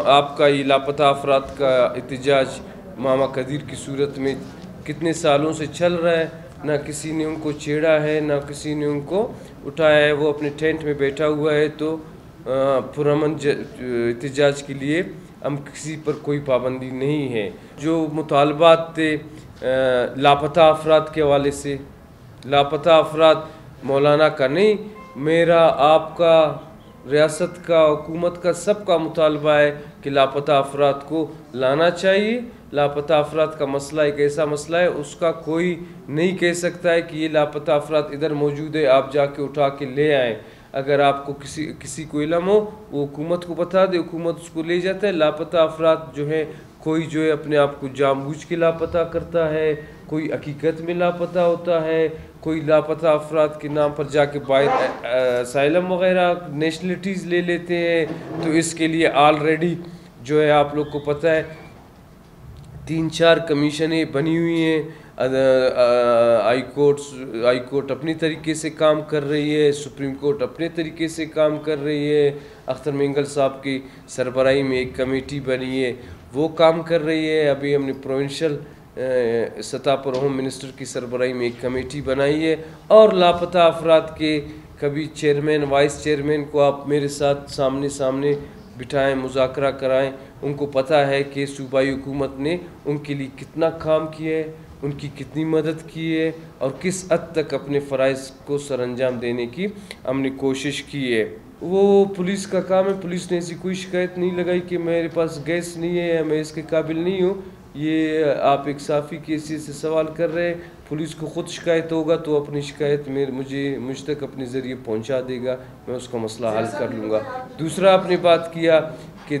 आपका ये लापता अफराद का एहतजाज मामा कदीर की सूरत में कितने सालों से चल रहा है, ना किसी ने उनको छेड़ा है, ना किसी ने उनको उठाया है, वो अपने टेंट में बैठा हुआ है तो पुरमन एहतजाज के लिए हम किसी पर कोई पाबंदी नहीं है। जो मुतालबात थे लापता अफराद के हवाले से, लापता अफराद मौलाना का नहीं, मेरा आपका रियासत का, हुकूमत का सबका मुतालबा है कि लापता अफराद को लाना चाहिए। लापता अफराद का मसला एक ऐसा मसला है, उसका कोई नहीं कह सकता है कि ये लापता अफराद इधर मौजूद है, आप जाके उठा के ले आएँ। अगर आपको किसी किसी को इलम हो, वो हुकूमत को बता दे, हुकूमत उसको ले जाता है। लापता अफराद जो है कोई जो है अपने आप को जानबूझ के लापता करता है, कोई हकीकत में लापता होता है, कोई लापता अफराद के नाम पर जाके बाहर साइलम वगैरह नेशनलिटीज़ ले लेते हैं। तो इसके लिए ऑलरेडी जो है आप लोग को पता है तीन चार कमीशनें बनी हुई हैं। हाई कोर्ट हाई कोर्ट अपनी तरीके से काम कर रही है सुप्रीम कोर्ट अपने तरीके से काम कर रही है। अख्तर मिंगल साहब की सरबराही में एक कमेटी बनी है। वो काम कर रही है। अभी हमने प्रोविंशल सतह पर होम मिनिस्टर की सरबराही में एक कमेटी बनाई है और लापता अफराद के कभी चेयरमैन वाइस चेयरमैन को आप मेरे साथ सामने सामने बिठाएँ, मुजाकरा कराएँ। उनको पता है कि सूबाई हुकूमत ने उनके लिए कितना काम किया है। उनकी कितनी मदद की है और किस हद तक अपने फ़रज़ को सर अंजाम देने की हमने कोशिश की है। वो पुलिस का काम है, पुलिस ने ऐसी कोई शिकायत नहीं लगाई कि मेरे पास गैस नहीं है या मैं इसके काबिल नहीं हूँ। ये आप एक साफ़ी केसी से सवाल कर रहे हैं, पुलिस को ख़ुद शिकायत होगा तो अपनी शिकायत में मुझे, मुझ तक अपने ज़रिए पहुँचा देगा, मैं उसका मसला हल कर लूँगा। दूसरा आपने बात किया कि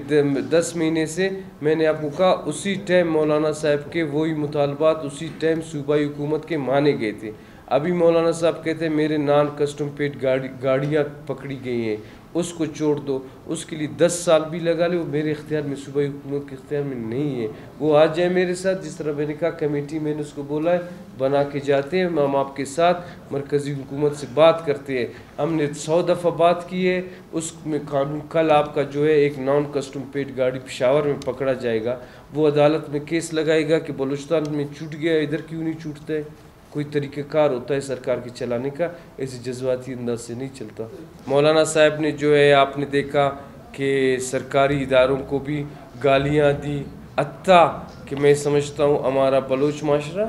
दस महीने से मैंने आपको कहा, उसी टाइम मौलाना साहब के वही मुतालबात, उसी टाइम सूबाई हुकूमत के माने गए थे। अभी मौलाना साहब कहते हैं, मेरे नॉन कस्टम पेड गाड़ी, गाड़ियाँ पकड़ी गई हैं, उसको छोड़ दो। उसके लिए दस साल भी लगा ले, वो मेरे इख्तियार में सुबह हुकूमत के इख्तियार में नहीं है। वो आ जाए मेरे साथ, जिस तरह मैंने कहा, कमेटी मैंने उसको बोला है, बना के जाते हैं, हम आपके साथ मरकज़ी हुकूमत से बात करते हैं। हमने सौ दफ़ा बात की है, उसमें कानून, कल आपका जो है, एक नॉन कस्टम पेड गाड़ी पिशावर में पकड़ा जाएगा। वो अदालत में केस लगाएगा कि बलूचिस्तान में छूट गया, इधर क्यों नहीं छूटता? है कोई तरीक़ेकार होता है सरकार के चलाने का, ऐसे जज्बाती अंदाज से नहीं चलता। मौलाना साहब ने जो है, आपने देखा कि सरकारी इदारों को भी गालियाँ दी। अत्ता कि मैं समझता हूँ हमारा बलोच माशरा,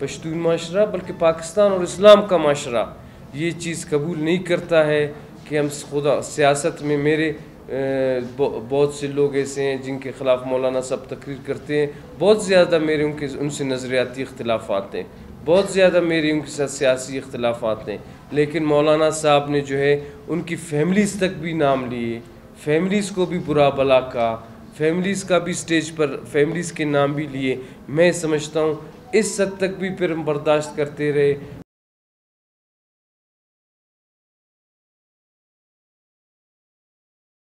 पश्तून माशरा, बल्कि पाकिस्तान और इस्लाम का माशरा, ये चीज़ कबूल नहीं करता है कि हम खुदा, सियासत में मेरे बहुत से लोग ऐसे हैं जिनके ख़िलाफ़ मौलाना साहब तकरीर करते हैं। बहुत ज़्यादा मेरे उनके, उनसे नज़रियाती इख्तलाफ आते हैं। बहुत ज़्यादा मेरी उनके साथ सियासी इख्तलाफ हैं। लेकिन मौलाना साहब ने जो है, उनकी फैमिलीज़ तक भी नाम लिए। फैमिलीज़ को भी बुरा भला कहा। फैमिलीज़ का भी स्टेज पर, फैमिलीज़ के नाम भी लिए। मैं समझता हूँ, इस हद तक भी फिर हम बर्दाश्त करते रहे।